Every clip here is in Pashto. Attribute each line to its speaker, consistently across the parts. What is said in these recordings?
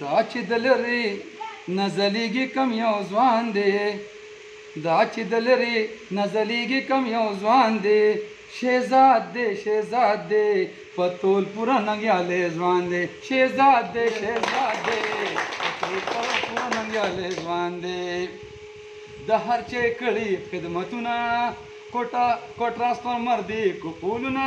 Speaker 1: دا چې د لرې نه ځلېږي کم یو ځوان دی دا چې د لرې نه ځلېږي کم یو ځوان دی شهزاد دی شهزاد دی په تول پوره ننګیالی ځوان دی شهزاد دی شهزاد دی په تول پوره ننګیالی ځوان دی د هر چا کړي خدمتونه کوټه کوټ ترانسفارمر دی کوپولونه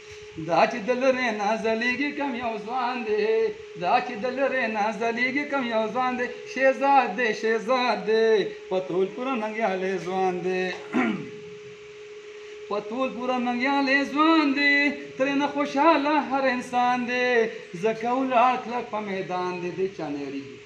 Speaker 1: دا چې د لرې نه ځلېږي کم یو ځوان دی دا چې د لرې نه ځلېږي کم یو ځوان دی شهزاد دی شهزاد دی په تول پوره ننګیالی ځوان دی په تول پوره ننګیالی ځوان دی ترې نه خوشحاله هر انسان دی ځکه ولاړ کلک په میدان دی دی چا نه یریږي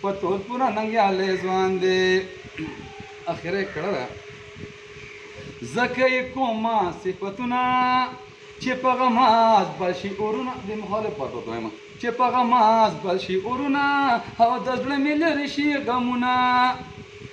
Speaker 1: په تور پورا ننګیالی ځوان دی اخره یې کړه ده ځکه یې کومه صفتونه چې په غماز بل شي اورونه د مخالف پاتو دویمه چې په غماز بل شي اورونه او د زړه مې لرې شي غمونه